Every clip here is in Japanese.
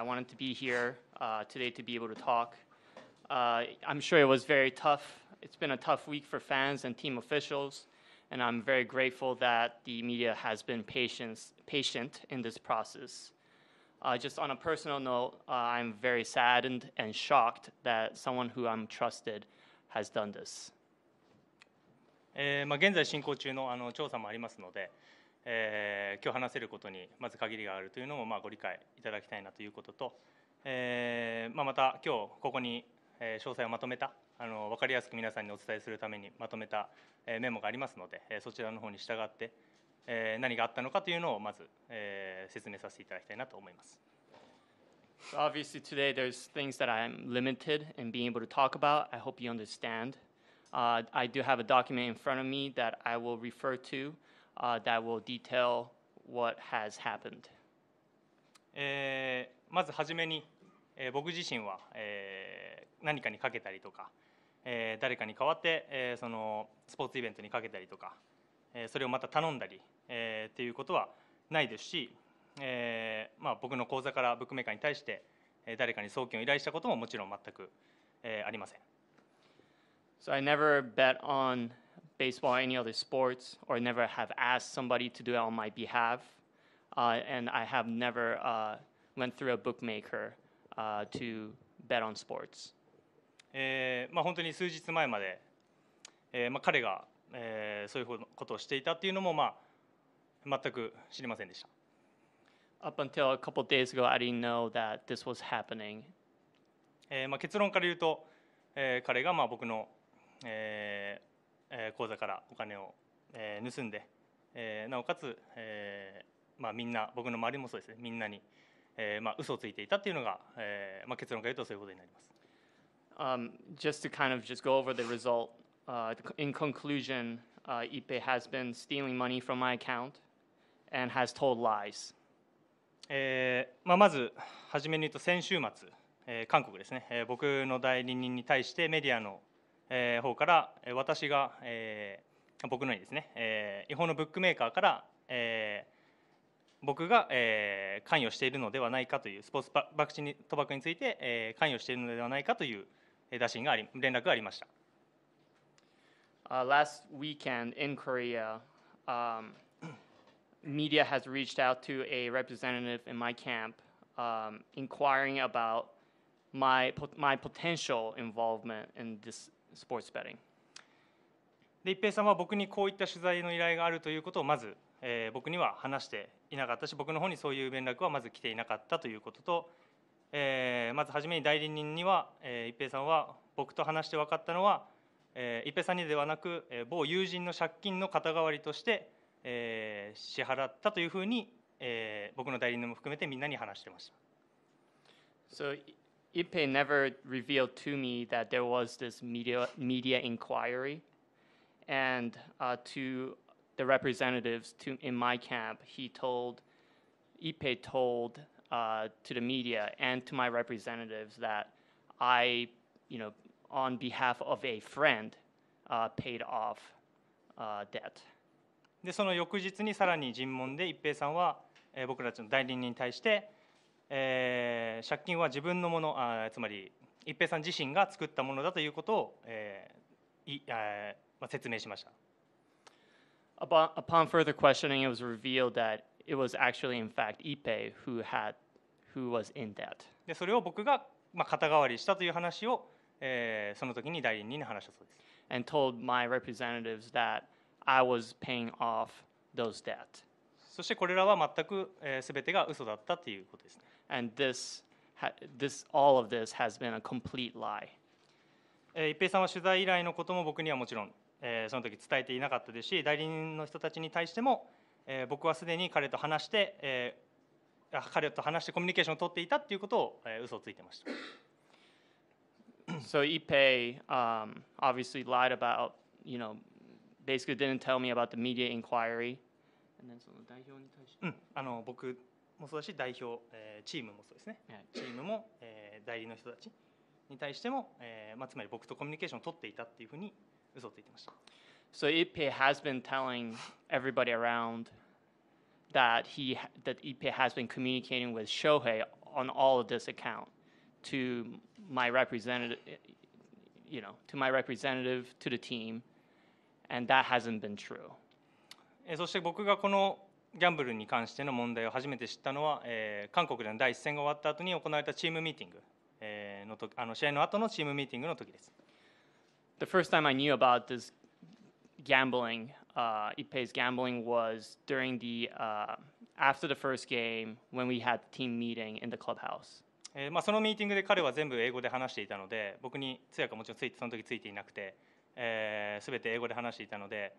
I wanted to be here uh, today to be able to talk. Uh, I'm sure it was very tough. It's been a tough week for fans and team officials, and I'm very grateful that the media has been patient, patient in this process. Uh, just on a personal note, uh, I'm very saddened and shocked that someone who I'm trusted has done this. えーまあ、現在進行中のあの調査もありますので、 えー今日話せることにまず限りがあるというのもまあご理解いただきたいなということと、えーまあ、また今日ここに詳細をまとめたあの分かりやすく皆さんにお伝えするためにまとめたメモがありますので、そちらの方に従って、何があったのかというのをまず、説明させていただきたいなと思います。So obviously today there's things that I'm limited in being able to talk about. I hope you understand. Uh, I do have a document in front of me that I will refer to uh, that will detail what has happened. えーまずはじめに、えー僕自身は、えー何かにかけたりとか、えー誰かに代わって、えーそのスポーツイベントにかけたりとか、えーそれをまた頼んだり、えーっていうことはないですし、えーまあ、僕の口座からブックメーカーに対して、えー誰かに送金を依頼したことももちろん全く、えーありません。So I never bet on baseball or any other sports, or never have asked somebody to do it on my behalf. Uh, and I have never uh, went through a bookmaker uh, to bet on sports. えーまあ、本当に数日前まで、えーまあ、彼が、えーそういうことをしていたっていうのも、まあ、全く知りませんでした。Up until a couple days ago, I didn't know that this was happening. えーまあ、結論から言うと、えー彼がまあ僕の、えーえー口座からお金を、えー盗んで、えーなおかつ、えーまあ、みんな僕の周りもそうですねみんなに、えーまあ、嘘をついていたっていうのが、えーまあ、結論から言うとそういうことになります。Um, just to kind of just go over the result, uh, in conclusion, uh, Ipe has been stealing money from my account and has told lies. えーまあ、まず初めに言うと先週末、えー韓国ですね、えー僕の代理人に対してメディアの、えー方から私が、えー僕のにですね、えー違法のブックメーカーから、えー僕が、えー関与しているのではないかというスポーツば博打に賭博について、えー関与しているのではないかという打診があり連絡がありました。Uh, last weekend in Korea, um, media has reached out to a representative in my camp um, inquiring about my, my potential involvement in this sports betting. で一平さんは僕にこういった取材の依頼があるということをまず、えー僕には話していなかったし僕の方にそういう連絡はまず来ていなかったということと、えーまず初めに代理人には、えー一平さんは僕と話して分かったのは、えー一平さんにではなく、えー某友人の借金の肩代わりとして、えー支払ったというふうに、えー僕の代理人も含めてみんなに話してました。So Ipe never revealed to me that there was this media media inquiry, and uh, to the representatives to in my camp, he told Ipe told uh, to the media and to my representatives that I, you know, on behalf of a friend, uh, paid off uh, debt. でその翌日にさらに尋問で一平さんは、えー僕たちの代理人に対して、 えー借金は自分のものあーつまり一平さん自身が作ったものだということを、えーいえーまあ、説明しました。Upon, upon further questioning, it was revealed that it was actually, in fact, Ipe who had, who was in debt. でそれを僕が、まあ、肩代わりしたという話を、えーその時に代理人に話したそうです。and told my representatives that I was paying off those debt. そしてこれらは全く、えー、全てが嘘だったということですね。And this, this, all of this has been a complete lie. えー一平さんは取材依頼のことも僕にはもちろん、えーその時伝えていなかったですし代理人の人たちに対しても、えー僕はすでに彼と話して、えーあ彼と話してコミュニケーションを取っていたっていうことを、えー嘘をついてました。So Ipe um, obviously lied about, you know, basically didn't tell me about the media inquiry. And then その代表に対してうん、あの僕もそうだし代表、えーチームもそうですね、チームも、えー代理の人たちに対しても、えーまあ、つまり僕とコミュニケーションを取っていたっていうふうに嘘をついてました。So Ipe has been telling everybody around that he that Ipe has been communicating with Shohei on all of this account to my representative, you know, to my representative, to the team, and that hasn't been true. えーそして僕がこのギャンブルに関しての問題を初めて知ったのは、えー韓国での第一戦が終わった後に行われたチームミーティング、えーのとあの試合の後のチームミーティングの時です。The first time I knew about this gambling, uh, Ippei's gambling, was during the uh, after the first game when we had team meeting in the clubhouse. えーまあ、そのミーティングで彼は全部英語で話していたので僕に通訳はもちろんついてその時ついていなくて、えー、全て英語で話していたので、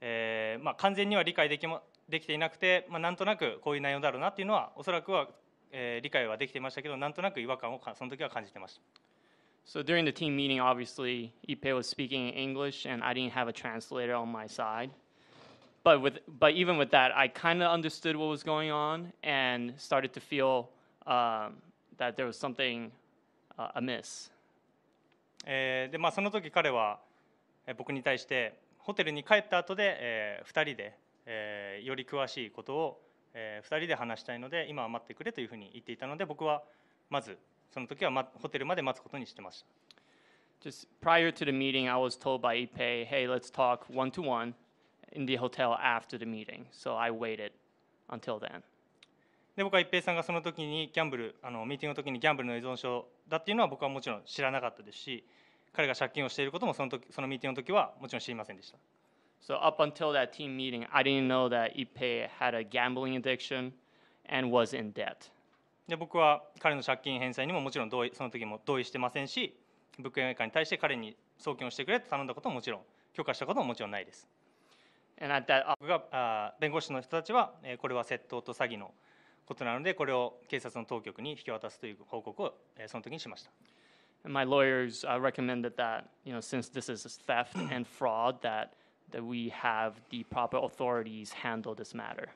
えーまあ、完全には理解できもできていなくて、まあ、なんとなくこういう内容だろうなっていうのはおそらくは、えー理解はできていましたけどなんとなく違和感をかその時は感じてました。So during the team meeting, obviously Ippei was speaking in English, and I didn't have a translator on my side. But with but even with that, I kind of understood what was going on and started to feel um, that there was something uh, amiss. えーでまあ、その時彼はえー僕に対してホテルに帰った後で、え2人で、えーより詳しいことを、え2人で話したいので今は待ってくれというふうに言っていたので僕はまずその時は、ま、ホテルまで待つことにしてました Just prior to the meeting, I was told by Ippei, "Hey, let's talk one to one in the hotel after the meeting." So I waited until then. で僕は一平さんがその時にギャンブルあのミーティングの時にギャンブルの依存症だっていうのは僕はもちろん知らなかったですし彼が借金をしていることもその時そのミーティングの時はもちろん知りませんでした So up until that team meeting, I didn't know that Ippei had a gambling addiction and was in debt. で僕は彼の借金返済にももちろん同意その時も同意してませんし物件会館に対して彼に送金をしてくれと頼んだことももちろん許可したことももちろんないです And at that 僕があー弁護士の人たちは、えーこれは窃盗と詐欺のことなのでこれを警察の当局に引き渡すという報告を、えーその時にしました my lawyers uh, recommended that, you know, since this is theft and fraud, that that we have the proper authorities handle this matter.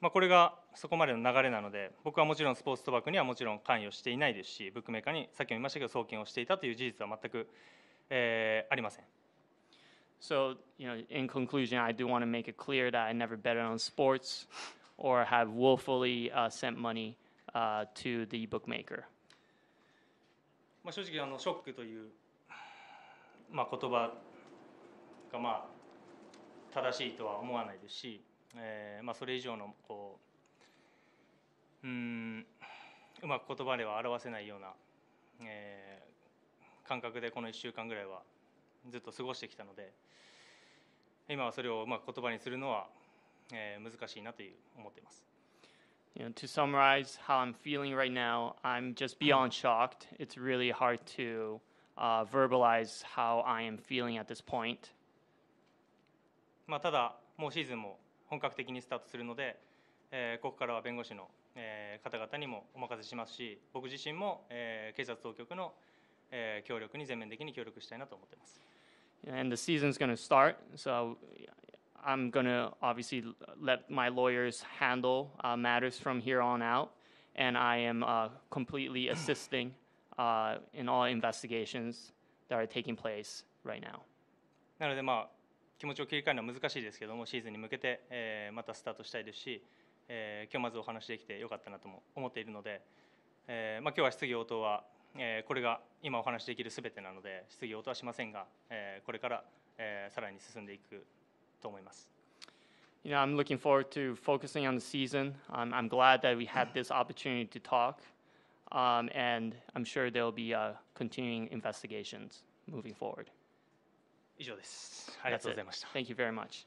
まあ、これがそこまでの流れなので僕はもちろんスポーツ賭博にはもちろん関与していないですしブックメーカーにさっきも言いましたけど送金をしていたという事実は全く、えーありません So, you know, in conclusion, I do want to make it clear that I never betted on sports or have willfully uh, sent money uh, to the bookmaker. まあ、正直あのショックという、まあ、言葉がまあ正しいとは思わないですし、えーまあ、それ以上のこううんうまく言葉では表せないような、えー感覚でこの1週間ぐらいはずっと過ごしてきたので今はそれをうまく言葉にするのは、えー難しいなという思っています。You know, to summarize how I'm feeling right now, I'm just beyond shocked. It's really hard to uh, verbalize how I am feeling at this point. まあ、ただ、もうシーズンも本格的にスタートするので、えーここからは弁護士の、えー方々にもお任せしますし、僕自身も、えー警察当局の、えー協力に全面的に協力したいなと思っています。And the season's going to start, so I'm going to obviously let my lawyers handle uh, matters from here on out, and I am uh, completely assisting uh, in all investigations that are taking place right now. なので、まあ、気持ちを切り替えるのは難しいですけども、シーズンに向けて、えーまたスタートしたいですし、えー今日まずお話できてよかったなとも思っているので、えーまあ、今日は質疑応答は、えーこれが今お話できるすべてなので、質疑応答はしませんが、えーこれから、えーさらに進んでいくと思います。You know, I'm looking forward to focusing on the season. I'm, I'm glad that we had this opportunity to talk, um, and I'm sure there will be uh, continuing investigations moving forward. 以上です。ありがとうご.ざいました。Thank you very much.